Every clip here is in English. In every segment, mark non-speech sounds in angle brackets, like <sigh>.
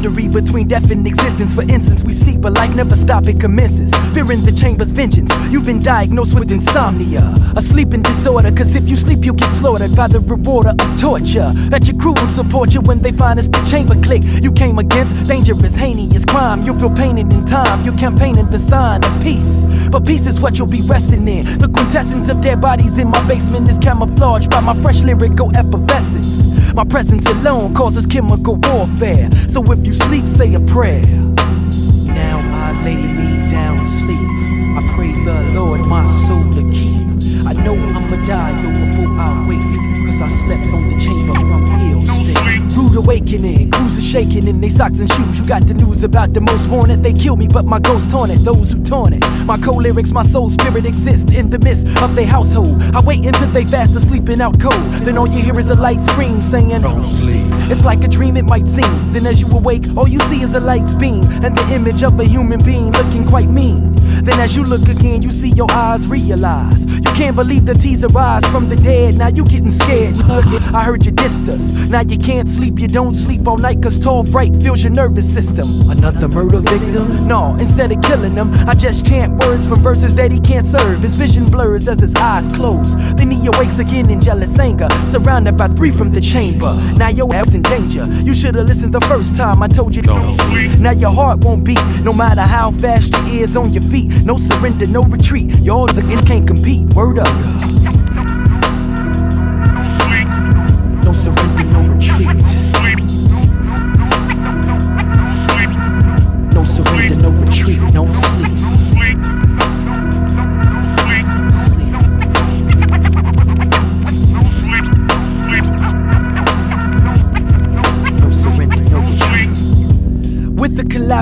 boundary between death and existence. For instance, we sleep, but life never stops, it commences. Fearing the Chamba's vengeance. You've been diagnosed with insomnia, a sleeping disorder. Cause if you sleep, you'll get slaughtered by the rewarder of torture. That your crew will support you when they find us the Chamba click. You came against dangerous, heinous crime. You'll feel pain in time. You're campaigning the sign of peace. But peace is what you'll be resting in. The quintessence of dead bodies in my basement is camouflaged by my fresh lyrical effervescence. My presence alone causes chemical warfare. So if you sleep, say a prayer. Now I lay me down sleep. I pray the Lord my soul to keep. I know I'ma die though before I wake. Cause I slept on the Chamba from ill state. Awakening, cruisers shaking in they socks and shoes. You got the news about the most wanted. They kill me, but my ghost haunted. Those who torn it. My cold lyrics, my soul spirit exist in the midst of their household. I wait until they fast asleep and out cold. Then all you hear is a light scream saying, Don't sleep. It's like a dream, it might seem. Then as you awake, all you see is a light's beam and the image of a human being looking quite mean. Then as you look again, you see your eyes realize you can't believe the teaser rise from the dead. Now you getting scared. I heard you dissed us. Now you can't sleep, you don't sleep all night cause tall fright fills your nervous system. Another murder victim? No, instead of killing him, I just chant words from verses that he can't serve. His vision blurs as his eyes close. Then he awakes again in jealous anger, surrounded by three from the Chamba. Now your ass in danger. You should've listened the first time I told you. Don't sleep. Now your heart won't beat, no matter how fast your ears on your feet. No surrender, no retreat. Yours against can't compete. Word up.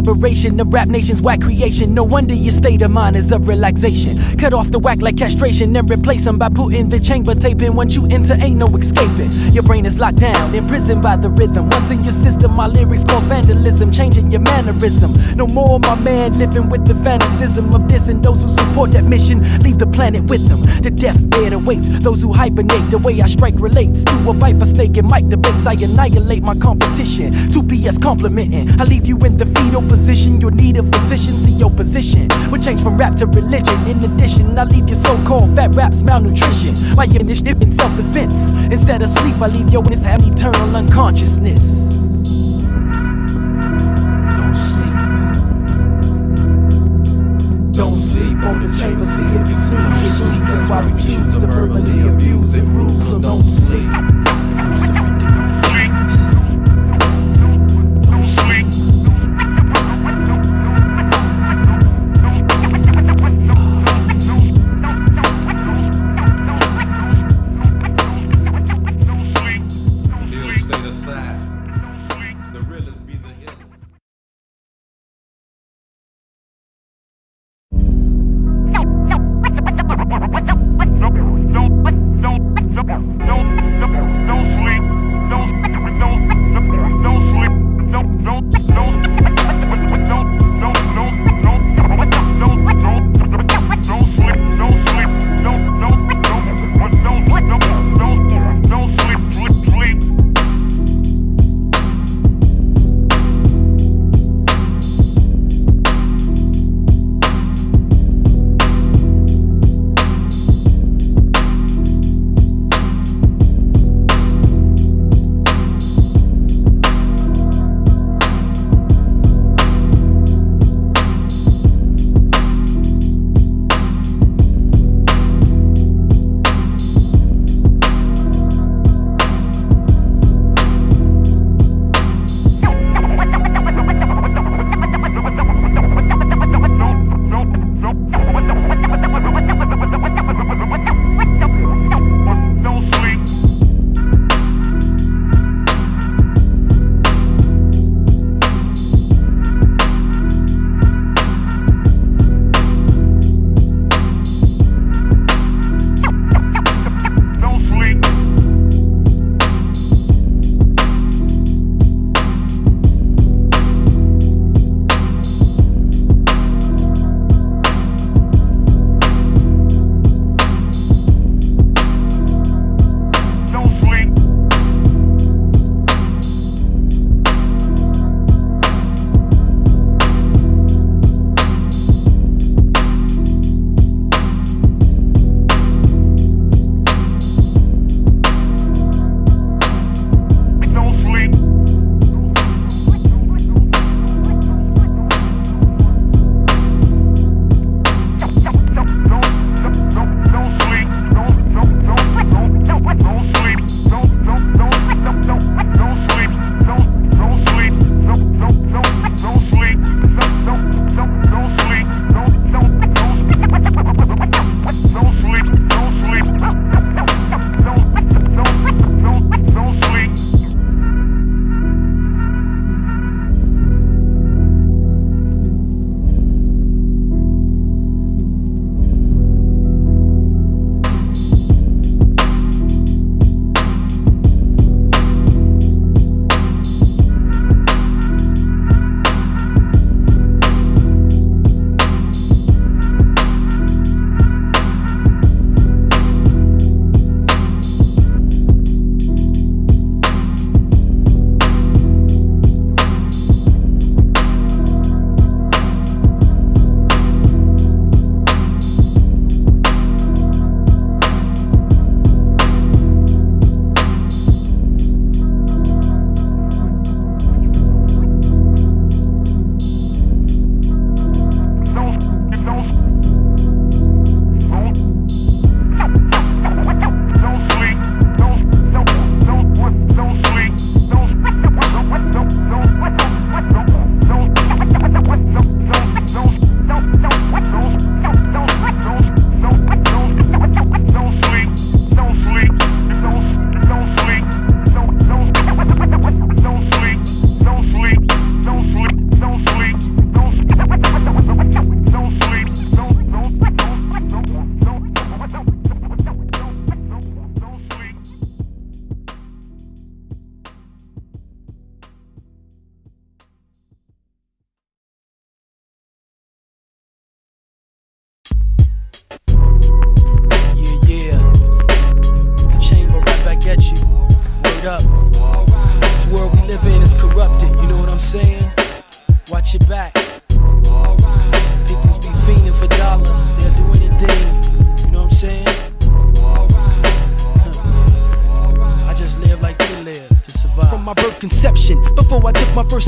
The of rap nations, whack creation, no wonder your state of mind is of relaxation. Cut off the whack like castration and replace them by putting the Chamba tape in. Once you enter, ain't no escaping. Your brain is locked down, imprisoned by the rhythm. Once in your system, my lyrics cause vandalism, changing your mannerism. No more, my man, living with the fanaticism of this and those who support that mission. Leave the planet with them. The deathbed awaits those who hibernate. The way I strike relates to a viper snake and mic debates. I annihilate my competition. 2 PS complimenting. I leave you in the fetal position. You'll need a physician. See your position. Will change from rap to religion. In addition, I leave your so-called fat raps malnutrition. Why you in self-defense? Instead of sleep, I leave your in have eternal unconsciousness. Don't sleep. On the Chamba, see if you snooze. That's why we choose to verbally abuse and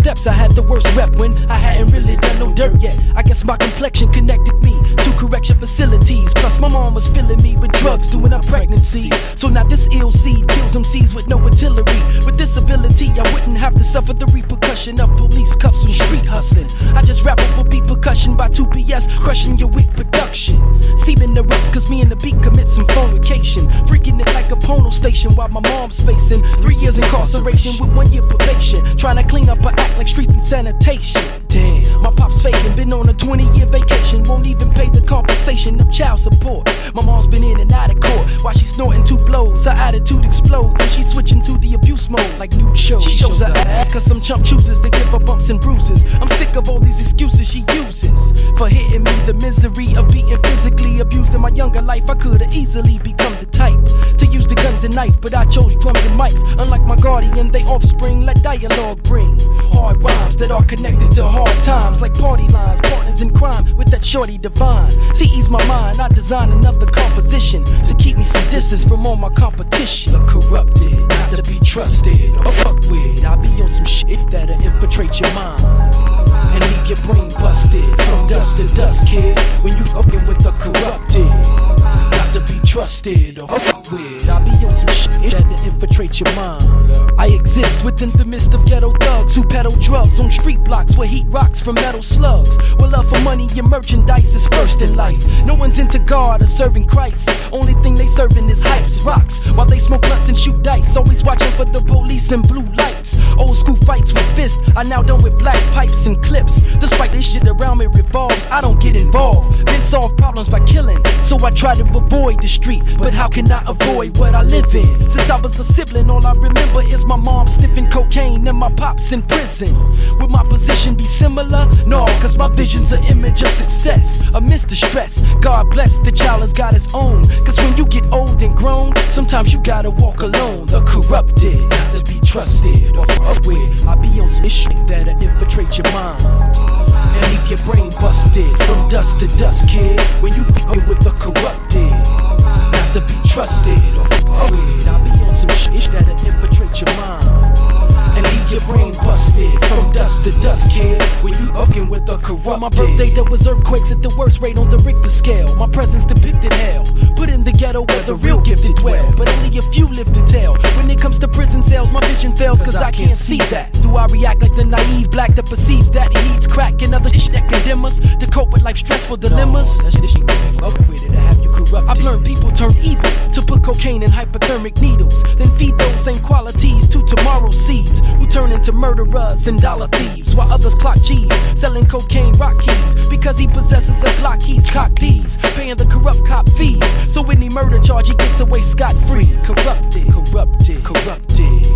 steps, I had the worst rep when I hadn't really done no dirt yet. I guess my complexion connected me facilities. Plus, my mom was filling me with drugs during her pregnancy. So now this ill seed kills them seeds with no artillery. With this ability, I wouldn't have to suffer the repercussion of police cuffs and street hustling. I just rap over beat percussion by 2 PS, crushing your weak production. Seeming erupts, cause me and the beat commit some fornication. Freaking it like a porno station while my mom's facing three years incarceration with one year probation. Trying to clean up her act like streets and sanitation. Damn, my pop's faking, been on a 20 year vacation, won't even pay the compensation of child support. My mom's been in and out of court snorting two blows. Her attitude explode when she's switching to the abuse mode like new shows. She shows her ass cause some chump chooses to give her bumps and bruises. I'm sick of all these excuses she uses for hitting me. The misery of being physically abused in my younger life. I could've easily become the type to use the guns and knife, but I chose drums and mics. Unlike my guardian, they offspring let dialogue bring hard rhymes that are connected to hard times, like party lines, partners in crime with that shorty divine. To ease my mind, I design another composition to keep me some distance from all my competition. Corrupted, not to be trusted or fuck with. I be on some shit that'll infiltrate your mind and leave your brain busted from dust to dust, kid. When you fucking with the corrupted, not to be trusted or with. I be on some shit that'll infiltrate your mind. I exist within the midst of ghetto thugs who peddle drugs on street blocks where heat rocks from metal slugs. Where love for money and merchandise is first in life. No one's into God or serving Christ. Only thing they serving is hypes, rocks. While they smoke blunts and shoot dice. Always watching for the police and blue lights. Old school fights with fists. I now done with black pipes and clips. Despite this shit around me revolves, I don't get involved. Been solve problems by killing. So I try to avoid the street. But how can I avoid what I live in? Since I was a sibling, all I remember is my mom sniffing cocaine and my pops in prison. Would my position be similar? No, cause my vision's an image of success amidst the stress. God bless the child has got his own. Cause when you get old and grown, sometimes you gotta walk alone. The corrupted, not to be trusted or fucked with. I be on some shit that'll infiltrate your mind and leave your brain busted from dust to dust, kid. When you fucking with the corrupted, to be trusted or with. I be on some shit that'll infiltrate your mind and leave your brain busted from dust to dust, kid. When you fucking with the corrupt. My birthday, there was earthquakes at the worst rate on the Richter scale. My presence depicted hell. Put in the ghetto where the real gifted dwell. But only a few live to tell. When it comes to prison cells, my vision fails cause I can't see that. Do I react like the naive black that perceives that he needs crack and other shit that condemn us to cope with life's stressful dilemmas? That shit ain't gonna be fucked with it. I have you. I've learned people turn evil to put cocaine in hypodermic needles, then feed those same qualities to tomorrow's seeds who turn into murderers and dollar thieves, while others clock G's, selling cocaine rock keys because he possesses a Glock. He's cock D's, paying the corrupt cop fees. So any murder charge he gets away scot free. Corrupted, corrupted, corrupted.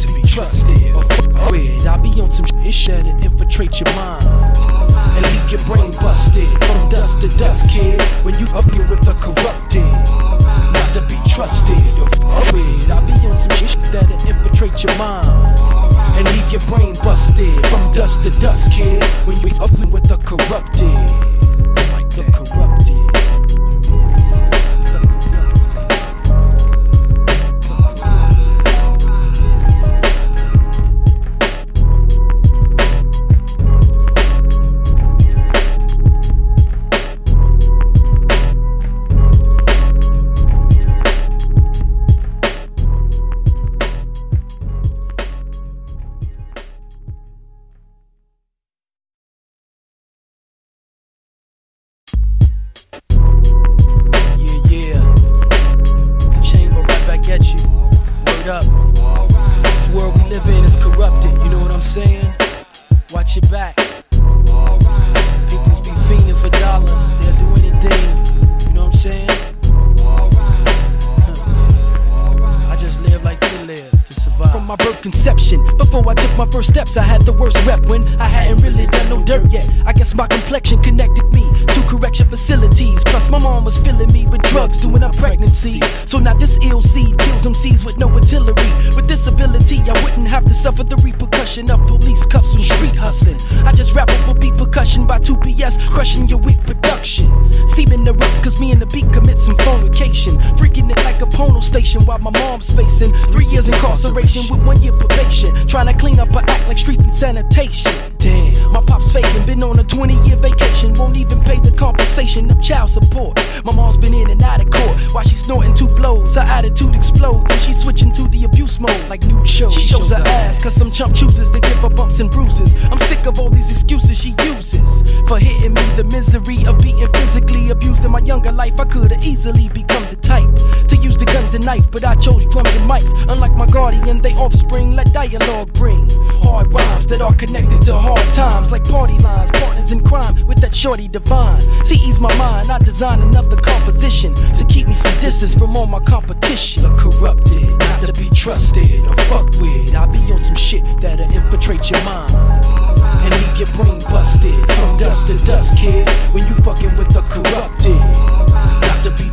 To be trusted or fucked with. I be on some shit that infiltrate your mind and leave your brain busted from dust to dust, kid. When you up here with the corrupted, trusted or with. I be on some shit that'll infiltrate your mind and leave your brain busted from dust to dust, kid. When you up with the corrupted, suffer the repercussion of police cuffs and street hustling. I just rap over beat percussion by 2 PS, crushing your weak production. Seeming the ropes, cause me and the beat commit some fornication. Freaking it like a porno station while my mom's facing three years incarceration with one year probation. Trying to clean up her act like streets and sanitation. Damn, my pop's faking, been on a 20 year vacation. Won't even pay the compensation of child support. My mom's been in and while she's snorting two blows. Her attitude explode, then she's switching to the abuse mode like new show. She shows her ass, cause some chump chooses to give her bumps and bruises. I'm sick of all these excuses she uses for hitting me. The misery of being physically abused in my younger life. I could've easily become the type to use the guns and knife, but I chose drums and mics. Unlike my guardian, they offspring let dialogue bring hard rhymes that are connected to hard times, like party lines, partners in crime with that shorty divine. To ease my mind, I design another composition to keep me some distance from all my competition. The corrupted, not to be trusted or fucked with. I be on some shit that'll infiltrate your mind and leave your brain busted from dust to dust, kid. When you fucking with the corrupted.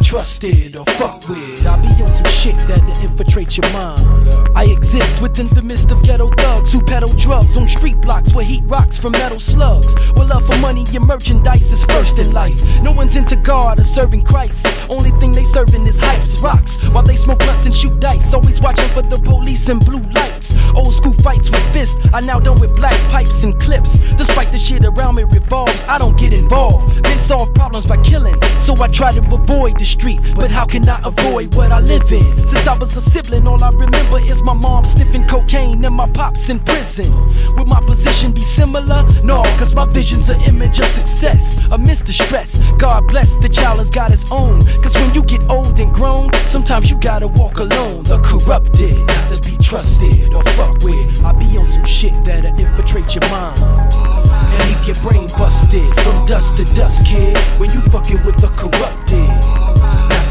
Trusted or fucked with. I be on some shit that'll infiltrate your mind. I exist within the midst of ghetto thugs who peddle drugs on street blocks where heat rocks from metal slugs. Where love for money and merchandise is first in life. No one's into God or serving Christ. Only thing they serving is hypes, rocks. While they smoke blunts and shoot dice. Always watching for the police and blue lights. Old school fights with fists. I now done with black pipes and clips. Despite the shit around me revolves, I don't get involved. Been solve problems by killing. So I try to avoid the street. But how can I avoid what I live in? Since I was a sibling, all I remember is my mom sniffing cocaine and my pops in prison. Would my position be similar? No, cause my vision's an image of success. Amidst the stress, God bless the child has got his own. Cause when you get old and grown, sometimes you gotta walk alone. The corrupted, not to be trusted or fucked with. I be on some shit that'll infiltrate your mind and leave your brain busted from dust to dust, kid. When you fucking with the corrupted,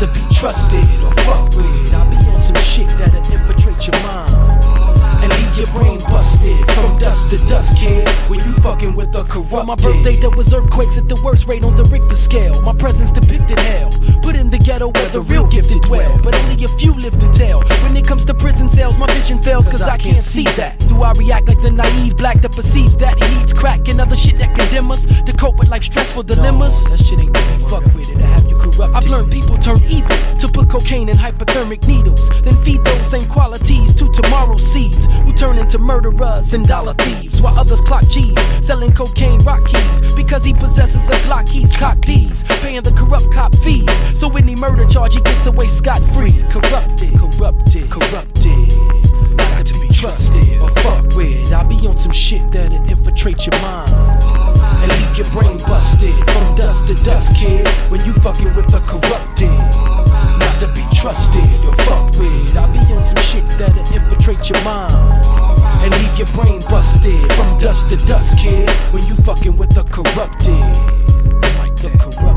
to be trusted or fucked with. I be on some shit that'll infiltrate your mind your brain busted from dust to dust, kid. When you fucking with the corrupted. On my birthday, there was earthquakes at the worst rate on the Richter scale. My presence depicted hell. Put in the ghetto where the real gifted dwell, but only a few live to tell. When it comes to prison cells, my vision fails cause I can't see that. Do I react like the naive black that perceives that he needs crack and other shit that condemn us to cope with life's stressful dilemmas? that shit ain't to be fucked with it. I have you corrupted. I've learned people turn evil to put cocaine in hypodermic needles, then feed those same qualities to tomorrow's seeds who turn into murderers and dollar thieves while others clock G's selling cocaine rock keys because he possesses a Glock he's cock D's paying the corrupt cop fees. So any murder charge he gets away scot free corrupted corrupted. Corrupted not to be trusted or fucked with. I be on some shit that'll infiltrate your mind and leave your brain busted from dust to dust kid. When you fucking with the corrupted. Not to be trusted or fucked with. I be on some shit that'll infiltrate your mind and leave your brain busted from dust to dust, kid. When you fucking with the corrupted, the corrupted.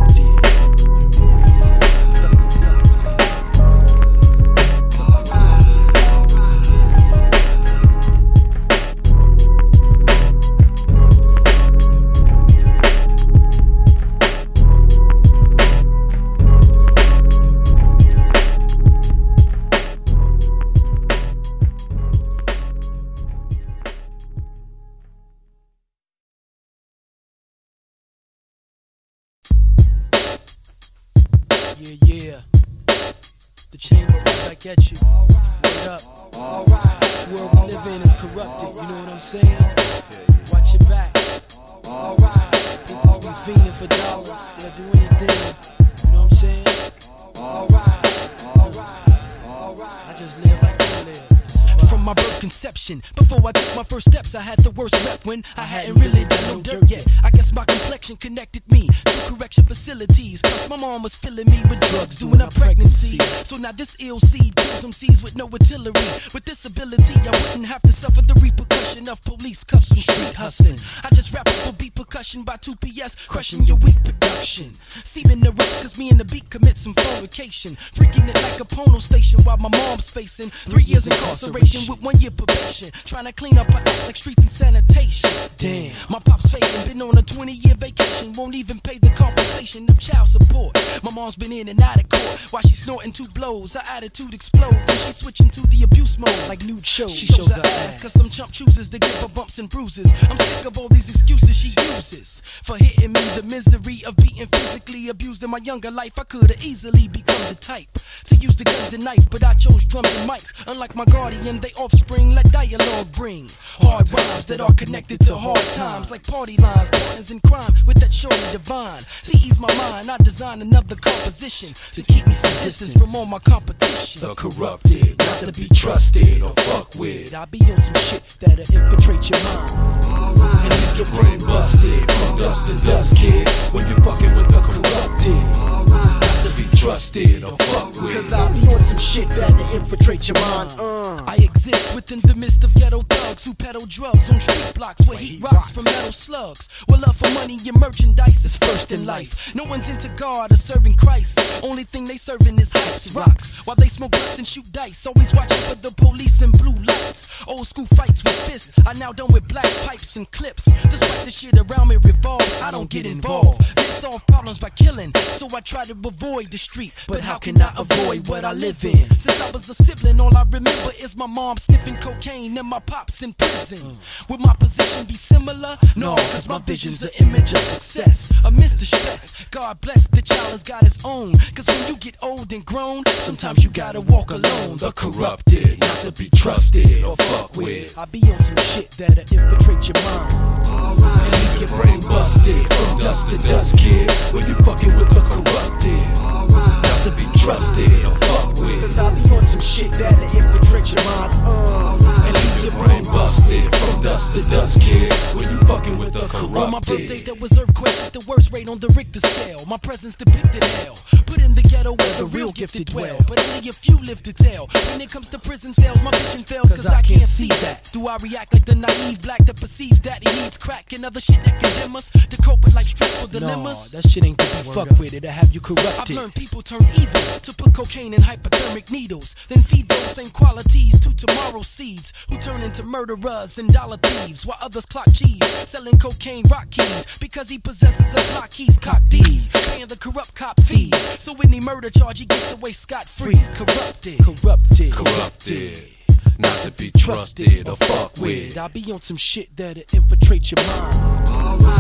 Was filling me with drugs during her pregnancy. So now this ill seed kills some seeds with no artillery. With this ability, I wouldn't have to suffer the repercussion of police cuffs and street hustling. I just rap for beat percussion by 2 PS, crushing your weak production. Seeming the ropes, cause me and the beat commit some fornication. Freaking it like a porno station while my mom's facing three years incarceration with one year probation. Trying to clean up her act like streets and sanitation. Damn, my pop's faking, been on a 20 year vacation. Won't even pay the compensation of child support. My mom's been in and out of court while she's snorting two blows. Her attitude explodes when she's switching to the abuse mode like nude shows. She shows her ass cause some chump chooses to give her bumps and bruises. I'm sick of all these excuses she uses for hitting me. The misery of being physically abused in my younger life. I could have easily become the type to use the guns and knife, but I chose drums and mics. Unlike my guardian, they offspring let dialogue bring. Hard rhymes that are connected to hard times, like party lines, partners in crime with that shorty divine. To ease my mind, I designed another composition to keep me some distance from all my competition. The corrupted, not to be trusted or fuck with. I be on some shit that'll infiltrate your mind. And leave your brain busted from dust to dust, kid. When you're fucking with the corrupted. Trusted or fuck with. Cause I be on some shit that'll infiltrate your mind. Uh. I exist within the midst of ghetto thugs who peddle drugs on street blocks where heat rocks from metal slugs. Where love for money and merchandise is first in life. No one's into God or serving Christ. Only thing they serving is hypes, rocks. While they smoke blunts and shoot dice. Always watching for the police and blue lights. Old school fights with fists. I now done with black pipes and clips. Despite the shit around me revolves, I don't get involved. Men solve problems by killing, so I try to avoid the street. But how can I avoid what I live in? Since I was a sibling, all I remember is my mom sniffing cocaine and my pops in prison. Uh. Would my position be similar? No, cause my vision's an image of success. Amidst the stress, God bless the child has got his own. Cause when you get old and grown, sometimes you gotta walk alone. The corrupted, not to be trusted or fuck with. I be on some shit that'll infiltrate your mind. And leave your brain busted from dust to dust, kid. When you fucking with the corrupted. Not to be trusted or fuck with. Cause I be on some shit that'll infiltrate your mind. Uh, And leave your brain busted from dust to dust, kid. When you fucking with the corrupted. On my birthday, corrupted. there was earthquakes at the worst rate on the Richter scale. My presence depicted hell. Put in the ghetto where the real gifted dwell. But only a few live to tell. When it comes to prison cells, my vision fails cause I can't see that. Do I react like the naive black that perceives that he needs crack and other shit that condemn us to cope with life's stressful dilemmas? that shit ain't to be fucked with. It'll have you corrupted. I've learned people turn evil to put cocaine in hypodermic needles. Then feed those same qualities to tomorrow's seeds who turn into murderers and dollar thieves while others clock G's selling cocaine rock keys because he possesses a Glock he's cock D's paying the corrupt cop fees so any murder charge he gets away scot free corrupted corrupted Corrupted. Not to be trusted or fuck with. I'll be on some shit that'll infiltrate your mind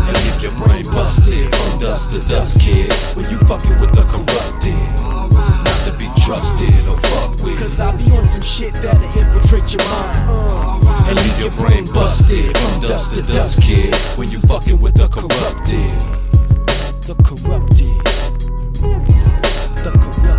And leave your brain busted from dust to dust, kid. When you fucking with the corrupted. Not to be trusted or fuck with. Cause I be on some shit that'll infiltrate your mind And leave your brain busted from dust to dust, kid. When you fucking with the corrupted. the corrupted the corrupted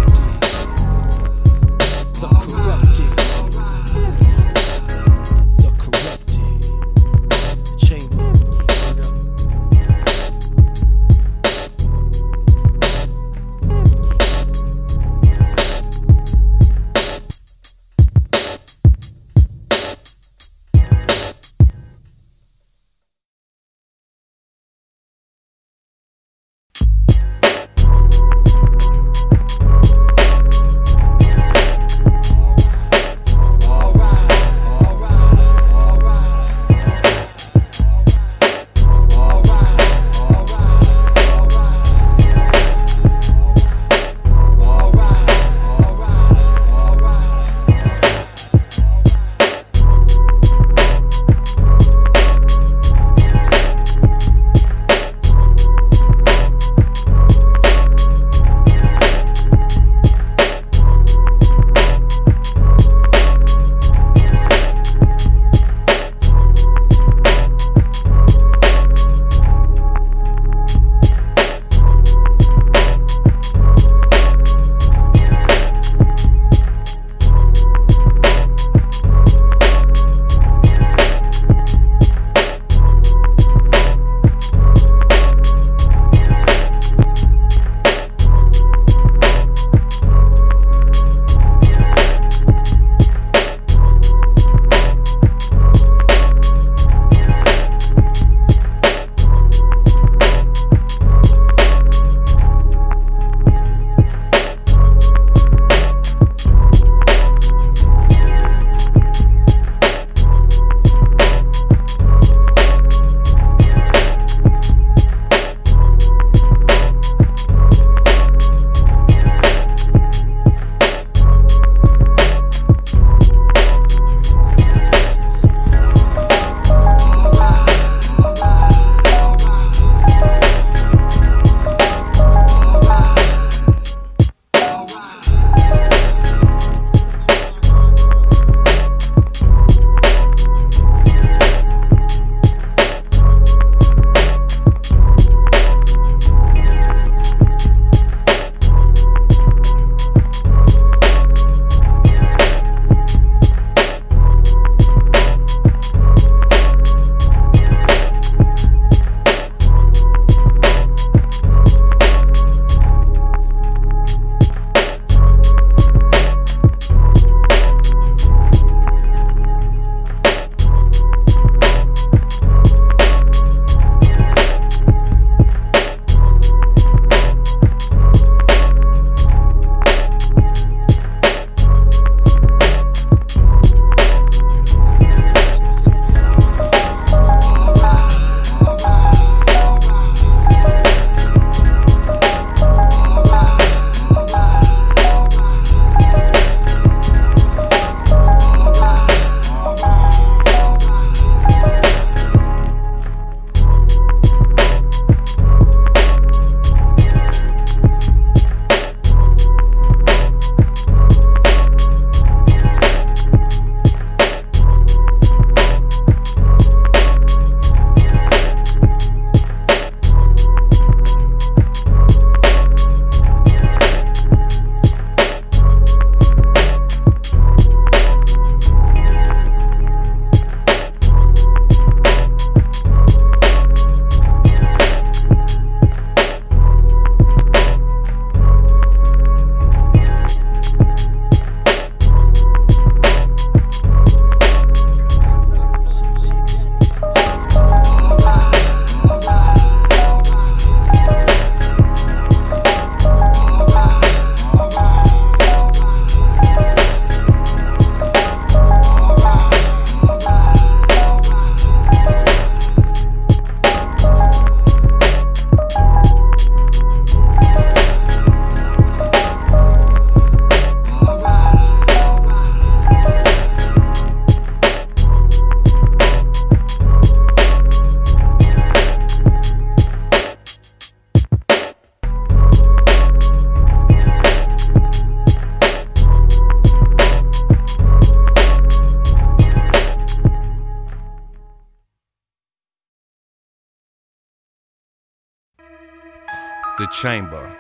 Chamba.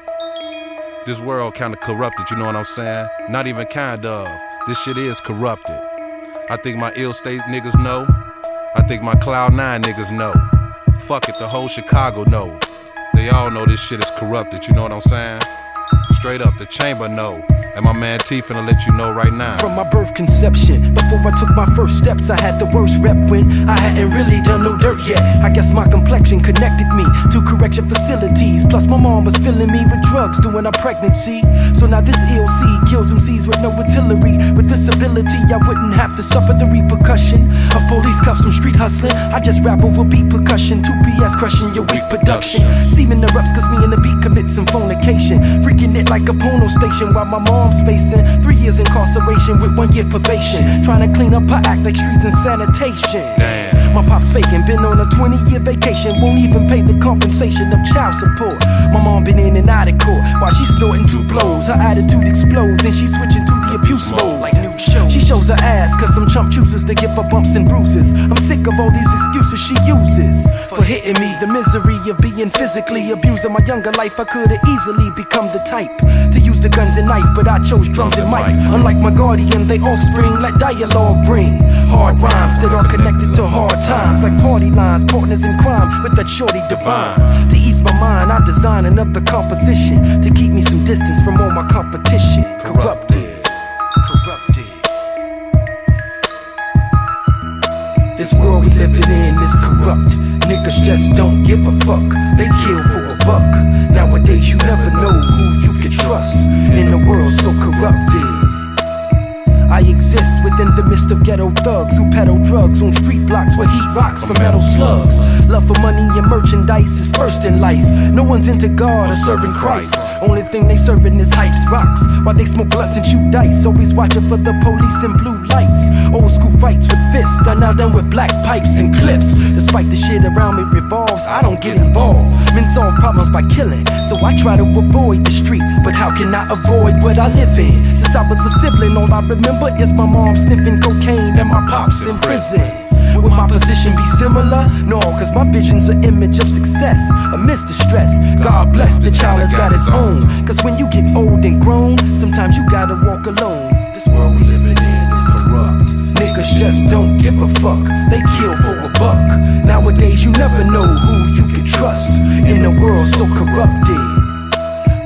This world kinda corrupted, you know what I'm saying? Not even kind of. This shit is corrupted. I think my ill state niggas know. I think my Cloud 9 niggas know. Fuck it, the whole Chicago know. They all know this shit is corrupted, you know what I'm saying? Straight up, the Chamba know. And my man T finna let you know right now. From my birth conception, before I took my first steps, I had the worst rep when I hadn't really done no dirt yet. I guess my complexion connected me to correction facilities. Plus, my mom was filling me with drugs during our pregnancy. So now this seed kills MCs with no artillery. With this ability, I wouldn't have to suffer the repercussion of police cuffs from street hustling. I just rap over beat percussion, 2 PS crushing your weak production. Seeming erupts cause me and the beat commit some fornication. Freaking it like a porno station while my mom's facing three years incarceration with one year probation. Trying to clean up her act like streets and sanitation. Damn. My pop's faking, been on a 20 year vacation, won't even pay the compensation of child support. My mom been in and out of court while she snorting two blows. Her attitude explode, then she switching to the abuse mode. Like She shows her ass cause some chump chooses to give her bumps and bruises. I'm sick of all these excuses she uses for hitting me. The misery of being physically abused in my younger life, I could've easily become the type to use the guns and knife, but I chose drums and mics. Unlike my guardian, they offspring let dialogue bring hard rhymes that are connected to hard times, like party lines, partners in crime with that shorty divine. To ease my mind, I design another composition to keep me some distance from all my competition. Corrupted, This world we living in is corrupt. Niggas just don't give a fuck. They kill for a buck. Nowadays you never know who you can trust in a world so corrupted. I exist within the midst of ghetto thugs who peddle drugs on street blocks where heat rocks from metal slugs. Love for money and merchandise is first in life. No one's into God or serving Christ. Only thing they serving is hypes, rocks. While they smoke blunts and shoot dice. Always watching for the police in blue lights. Old school fights with fists are now done with black pipes and clips. Despite the shit around me revolves, I don't get involved. Men solve problems by killing, so I try to avoid the street. But how can I avoid what I live in? Since I was a sibling, all I remember is my mom sniffing cocaine and my pops in prison. Will my position be similar? No, cause my vision's an image of success amidst the stress. God bless the child that's got his own. Cause when you get old and grown, sometimes you gotta walk alone. This world we living in. Niggas just don't give a fuck. They kill for a buck. Nowadays you never know who you can trust in a world so corrupted.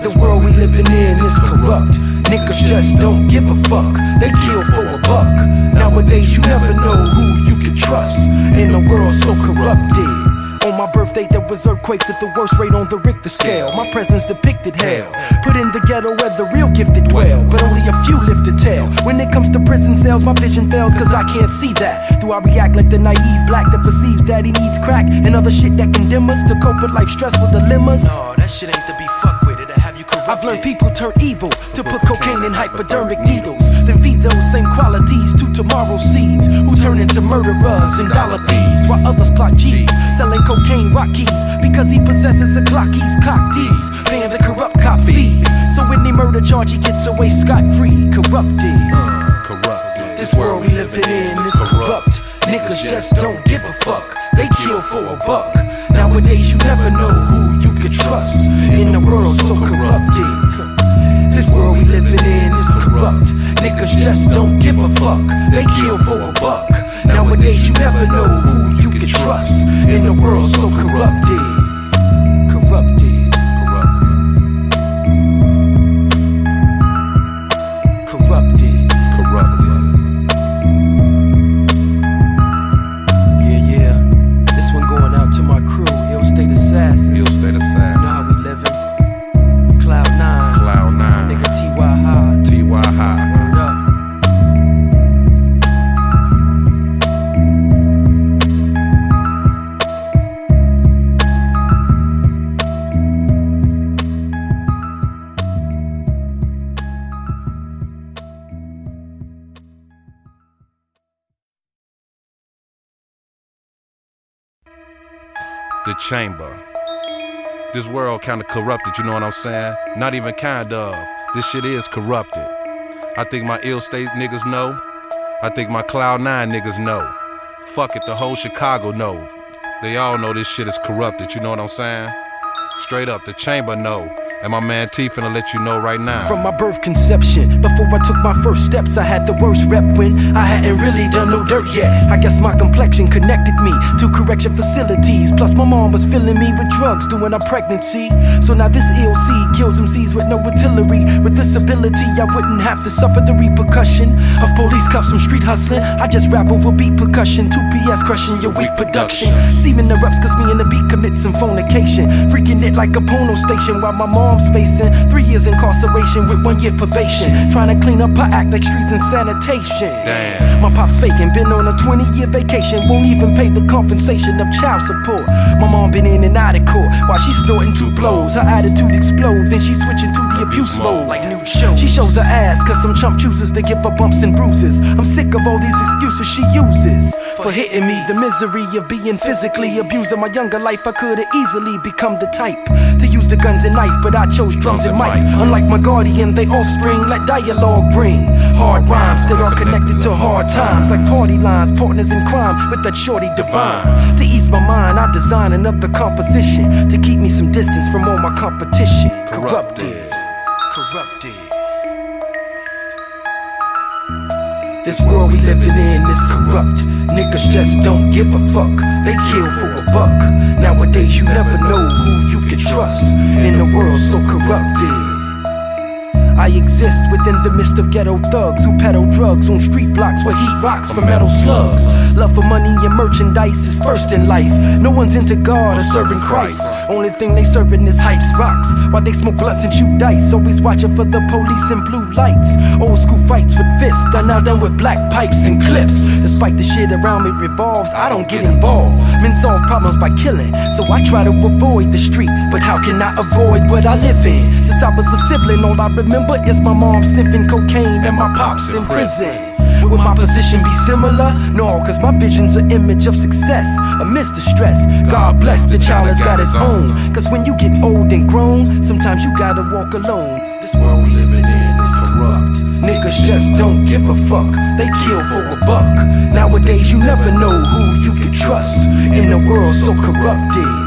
The world we living in is corrupt. Niggas just don't give a fuck. They kill for a buck. Nowadays you never know who you can trust in a world so corrupted. On my birthday, there was earthquakes at the worst rate on the Richter scale. My presence depicted hell. Put in the ghetto where the real gifted dwell, but only a few lift to tell. When it comes to prison cells, my vision fails, cause I can't see that. Do I react like the naive black that perceives that he needs crack and other shit that condemn us to cope with life stressful dilemmas? No, that shit ain't to be fucked with. It'll have you corrupted. I've learned people turn evil to put cocaine in hypodermic needles, then feed those same qualities to tomorrow's seeds who turn into murderers and dollar thieves, while others clock G's, selling cocaine rock keys because he possesses a Glock. He's cock D's, paying the corrupt cop fees. So any murder charge he gets away scot free, corrupted. Uh, corrupted. This world we living in is corrupt. Niggas just don't give a fuck. They kill for a buck. Nowadays you never know who you can trust in a world so corrupted. <laughs> This world we living in is corrupt. Niggas just don't give a fuck. They kill for a buck. Nowadays you never know who you can trust in a world so. Corrupted. Chamber. This world kinda corrupted, you know what I'm saying? Not even kind of. This shit is corrupted. I think my ill state niggas know. I think my Cloud 9 niggas know. Fuck it, the whole Chicago know. They all know this shit is corrupted, you know what I'm saying? Straight up, the Chamba know. And my man T finna let you know right now. From my birth conception, before I took my first steps, I had the worst rep when I hadn't really done no dirt yet. I guess my complexion connected me to correction facilities. Plus, my mom was filling me with drugs during a pregnancy. So now this ill seed kills MCs with no artillery. With this ability, I wouldn't have to suffer the repercussion of police cuffs from street hustling. I just rap over beat percussion, 2 PS crushing your weak production. Semen erupts cause me and the beat commit some fornication. Freaking it like a porno station while my mom mom's facing three years incarceration with one year probation. Trying to clean up her act like streets and sanitation. Damn. My pop's faking, been on a 20 year vacation, won't even pay the compensation of child support. My mom been in and out of court while she's snorting two blows. Her attitude explode, then she switching to the abuse mode. Like nude shows. She shows her ass cause some chump chooses to give her bumps and bruises. I'm sick of all these excuses she uses for hitting me. The misery of being physically abused in my younger life, I could've easily become the type to use the guns and knife, but I chose drums and mics. Unlike my guardian, they offspring let dialogue bring hard rhymes that are connected to hard times, like party lines, partners in crime with that shorty divine. To ease my mind, I design another composition to keep me some distance from all my competition. Corrupted, This world we living in is corrupt. Niggas just don't give a fuck. They kill for a buck. Nowadays you never know who you can trust in a world so corrupted. I exist within the midst of ghetto thugs who peddle drugs on street blocks where heat rocks for metal slugs. Love for money and merchandise is first in life. No one's into God or serving Christ. Only thing they serving is hypes, rocks. While they smoke blunts and shoot dice. Always watching for the police and blue lights. Old school fights with fists are now done with black pipes and clips. Despite the shit around me revolves, I don't get involved. Men solve problems by killing, so I try to avoid the street. But how can I avoid what I live in? Since I was a sibling, all I remember is my mom sniffing cocaine and my pops in prison. Will my position be similar? No, cause my vision's an image of success amidst the stress. God bless the child that's got his own. Uh. Cause when you get old and grown, sometimes you gotta walk alone. This world we living in is corrupt. Niggas just don't give a fuck. They kill for a buck. Nowadays you never know who you can trust in a world so corrupted.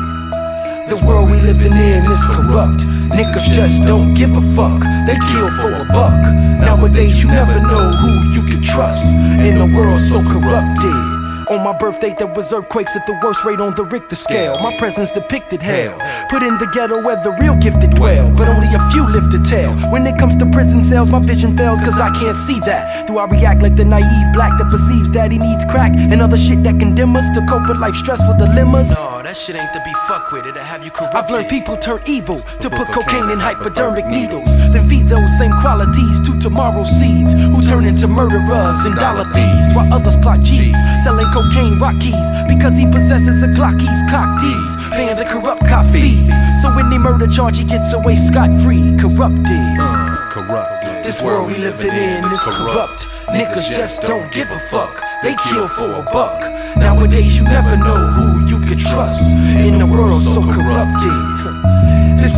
The world we living in is corrupt. Niggas just don't give a fuck. They kill for a buck. Nowadays you never know who you can trust in a world so corrupted. On my birthday, there was earthquakes at the worst rate on the Richter scale. My presence depicted hell. Put in the ghetto where the real gifted dwell, but only a few live to tell. When it comes to prison cells, my vision fails, cause I can't see that. Do I react like the naive black that perceives that he needs crack and other shit that condemn us to cope with life stressful dilemmas? No, that shit ain't to be fucked with. It'll have you corrupted. I've learned people turn evil to put cocaine in hypodermic needles, then feed those same qualities to tomorrow's seeds who turn into murderers and dollar thieves, while others clock G's, selling cocaine Rockies because he possesses a Glock. He's cock D's, paying the corrupt cop fees. So any murder charge he gets away scot free, corrupted. Uh, corrupted. This world we living in is corrupt. Niggas just don't give a fuck. They kill for a buck. Nowadays you never know who you can trust in a world so corrupted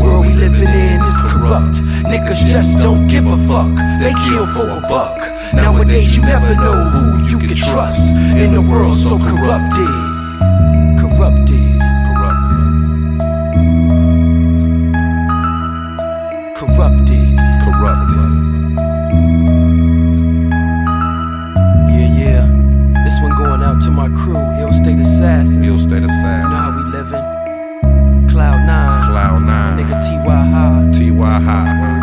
world we living in is corrupt. Niggas just don't give a fuck. They kill for a buck. Nowadays you never know who you can trust in a world so corrupted. Corrupted. Corrupted. Corrupted. Yeah, yeah. This one going out to my crew, Ill State Assassins. Ill State Assassins nine. Nigga T.Y. High. T.Y. High.